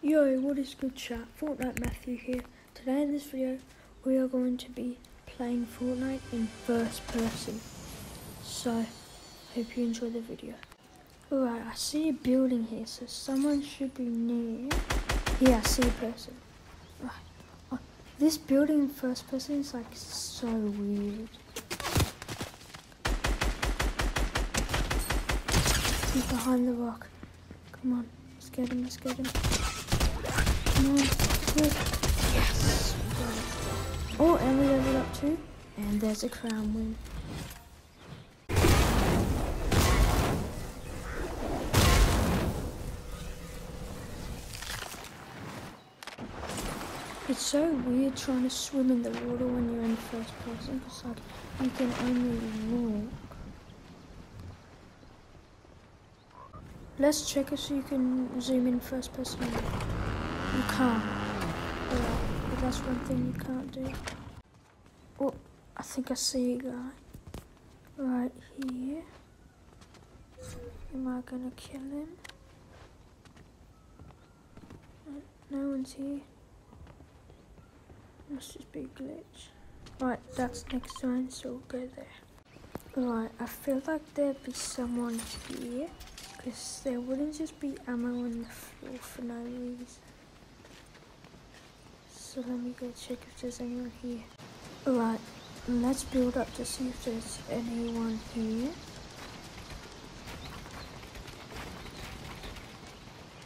Yo, what is good chat? Fortnite Matthew here. Today in this video, we are going to be playing Fortnite in first person. So, hope you enjoy the video. Alright, I see a building here, so someone should be near. Yeah, I see a person. Right. Oh, this building in first person is like so weird. He's behind the rock. Come on, let's get him, let's get him. Yes! Oh, and we leveled up too. And there's a crown win. It's so weird trying to swim in the water when you're in first person because like you can only walk. Let's check if you can zoom in first person. You can't. Yeah, that's one thing you can't do. Oh, I think I see a guy right here. Am I gonna kill him? No one's here. Must just be a glitch. Right, that's next time, so we'll go there. Right, I feel like there'd be someone here, because there wouldn't just be ammo on the floor for no reason. So let me go check if there's anyone here. Alright, let's build up to see if there's anyone here.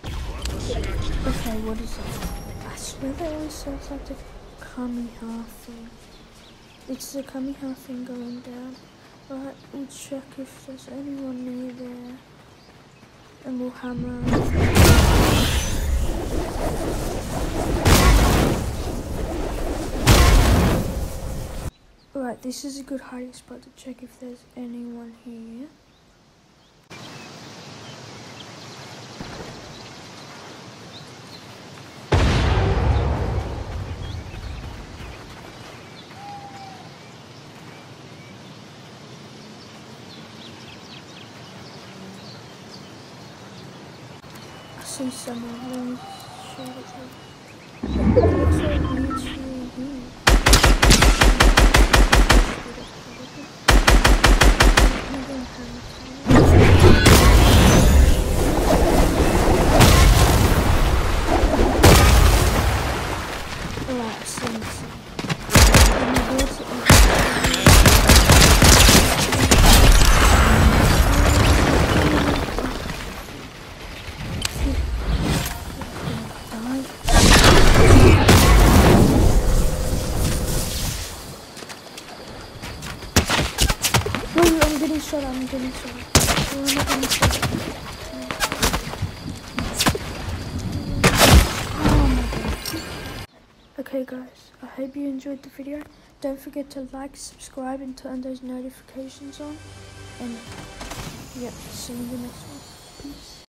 Okay, what is it? I swear that always sounds like the Kamiha thing. It's the Kamiha thing going down. Right, we'll check if there's anyone near there. And we'll hammer. Right, this is a good hiding spot to check if there's anyone here. I see someone. Let me show it to you. Shot. I'm getting shot. No, I'm not getting shot. My. Okay guys, I hope you enjoyed the video. Don't forget to like, subscribe and turn those notifications on. And yeah, see you next one.